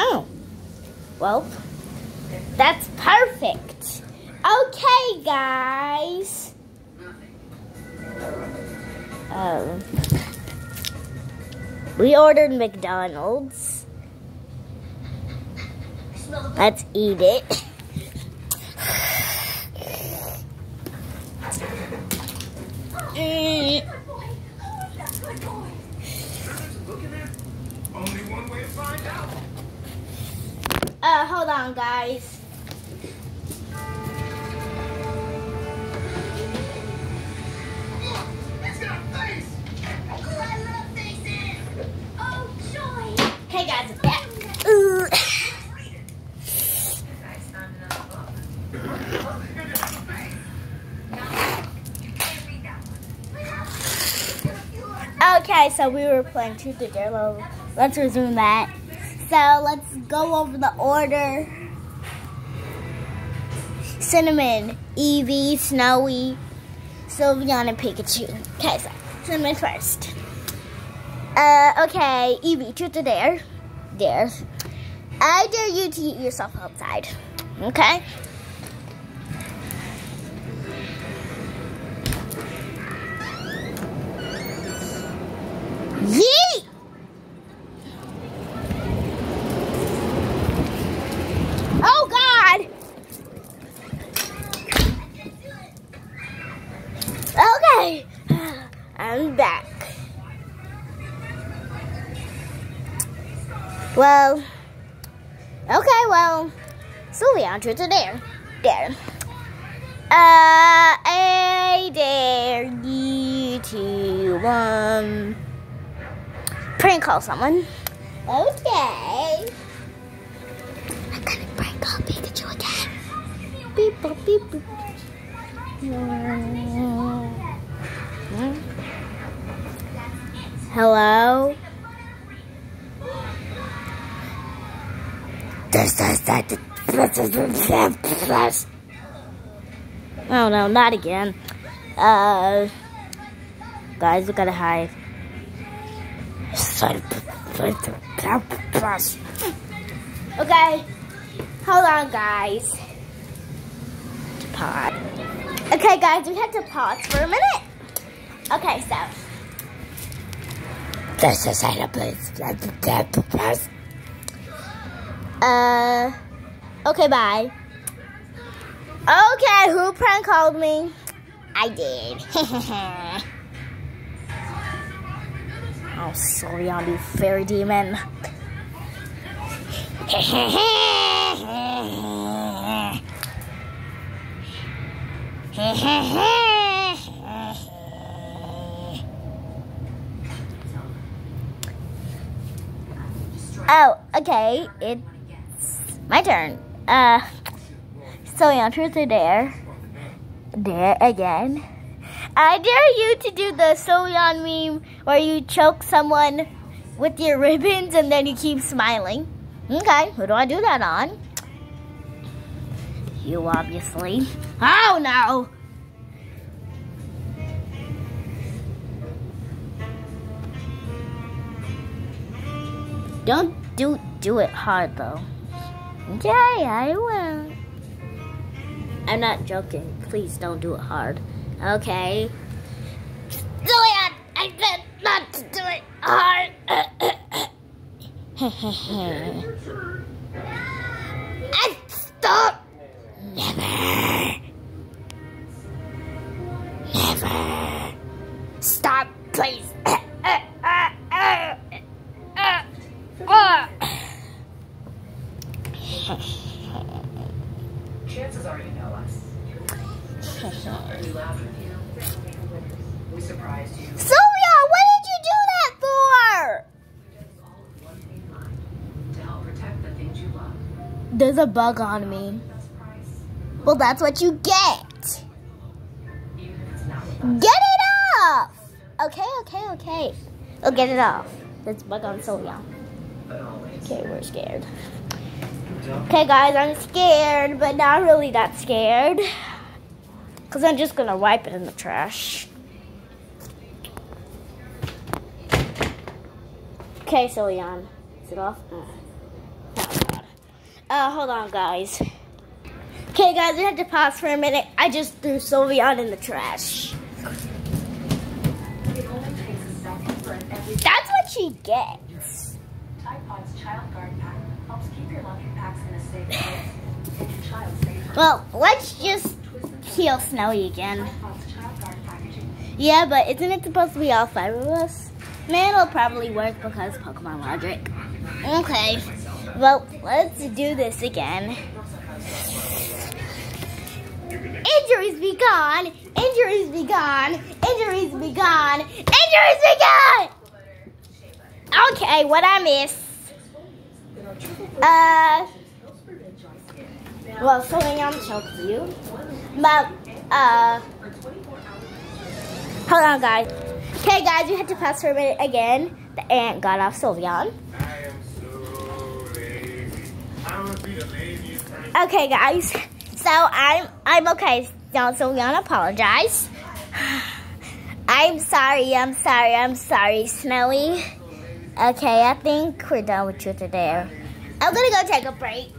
Oh. Well, that's perfect. Okay, guys. Um, we ordered McDonald's. Let's eat it. Mm. Only one way to find out. Uh, hold on, guys. It's got a face. Oh, I love faces. Oh, guys. Okay, so we were playing Truth or Dare. Let's resume that. So let's go over the order. Cinnamon, Eevee, Snowy, Sylveon, and Pikachu. Okay, so Cinnamon first. Uh, okay, Eevee, Truth or Dare. Dare. I dare you to eat yourself outside. Okay? Well, okay, well, so we on to there. There. Uh, I dare you to, um, prank call someone. Okay. I'm gonna prank call Pikachu again. Beep boop beep boop. Hmm? Hello? Oh no, not again. Uh, guys, we gotta hide. Okay, hold on, guys. To pause. Okay, guys, we had to pause for a minute. Okay, so. This is a place. Uh, okay, bye. Okay, who prank called me? I did. oh, sorry, I'm fairy demon. oh, okay, it's my turn. Uh, so yeah, truth or dare. Dare again. I dare you to do the Sylveon meme where you choke someone with your ribbons and then you keep smiling. Okay, who do I do that on? You obviously. Oh no! Don't do do it hard though. Okay, I will. I'm not joking. Please don't do it hard. Okay. Julian, I said not to do it hard. and surprised you. Sonia, what did you do that for? There's a bug on me. Well, that's what you get. Get it off. Okay, okay, okay. We'll get it off. There's a bug on Sonia. Okay, we're scared. Okay, guys, I'm scared, but not really that scared. Because I'm just going to wipe it in the trash. Okay, so Leon, is it off? Uh. Uh, hold on, guys. Okay, guys, we had to pause for a minute. I just threw Sylveon in the trash. It only takes a second for an every That's what she gets. Tide Pod's Child Guard Pack helps keep your lucky packs in a safe place and your child safer. Well, let's just heal Snowy again. Tide Pod's Child Guard packaging. Yeah, but isn't it supposed to be all five of us? Man, it'll probably work because Pokemon logic. Okay, well, let's do this again. Injuries be gone! Injuries be gone! Injuries be gone! Injuries be gone! Okay, what I miss? Uh, well, something else helps you. But, uh, hold on, guys. Okay, guys, we had to pause for a minute again. The ant got off Sylveon. So. Okay, guys. So I'm I'm okay. Now Sylveon apologize. I'm sorry. I'm sorry. I'm sorry, Snowy. Okay, I think we're done with you today. I'm gonna go take a break.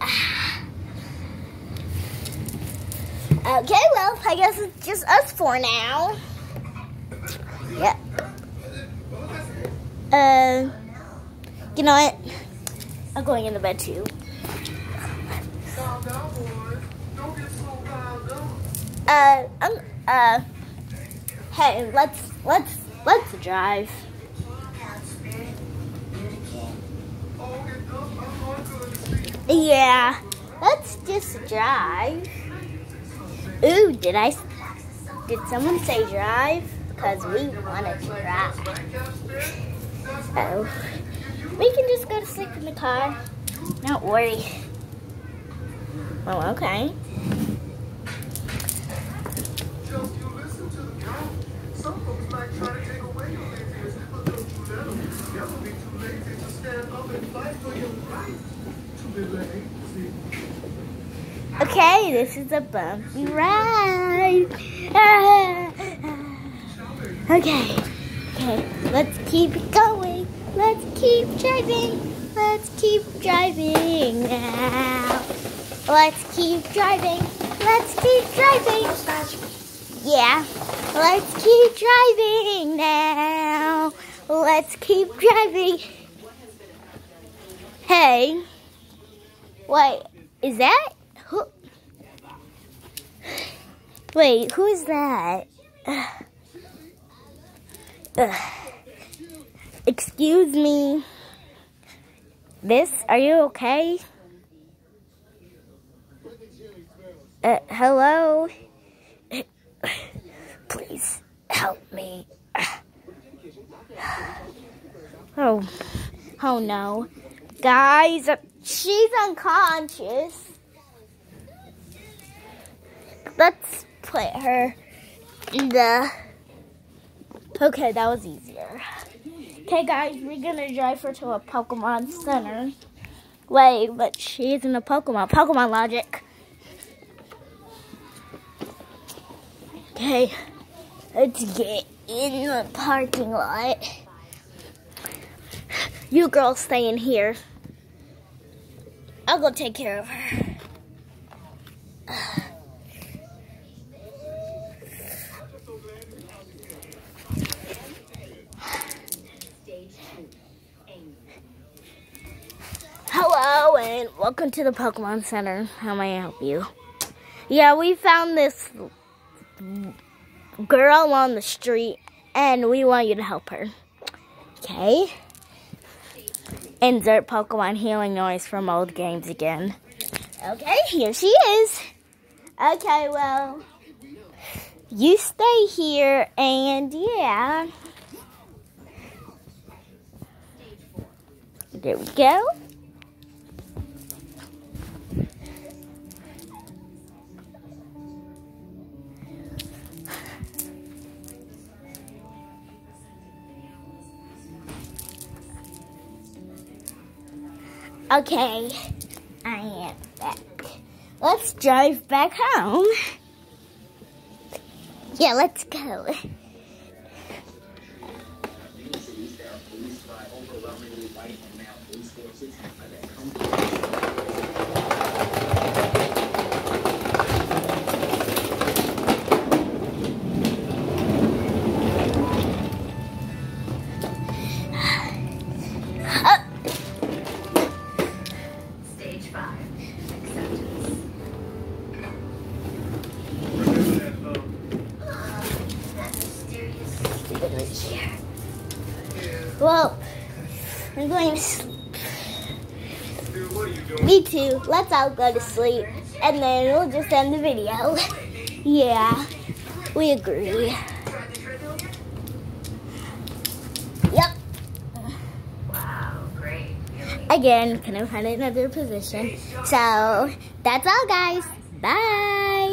Okay, well, I guess it's just us four now. Yep. Uh, you know what? I'm going in the bed too. Uh, um, uh, hey, let's let's let's drive. Yeah, let's just drive. Ooh, did I? Did someone say drive? Because we wanted to drive. Oh, we can just go to sleep in the car. Don't worry. Oh, okay. Try. Okay, this is a bumpy ride. Okay, okay, let's keep going. Let's keep driving. Let's keep driving now. Let's keep driving. Let's keep driving. Yeah, let's keep driving now. Let's keep driving. Hey, wait, is that who? Wait, who is that? Excuse me. This, are you okay? Uh, hello? Please help me. Oh, oh no. Guys, she's unconscious. Let's put her in the. Okay, that was easier. Okay, guys, we're gonna drive her to a Pokemon Center. Wait, but she isn't a Pokemon. Pokemon logic. Okay, let's get in the parking lot. You girls stay in here. I'll go take care of her. Welcome to the Pokemon Center. How may I help you? Yeah, we found this girl on the street and we want you to help her. Okay. Insert Pokemon healing noise from old games again. Okay, here she is. Okay, well, you stay here and yeah. There we go. Okay, I am back. Let's drive back home. Yeah, let's go. Me too. Let's all go to sleep. And then we'll just end the video. Yeah, we agree. Yep. Wow, great. Again, couldn't find another position. So, that's all, guys. Bye.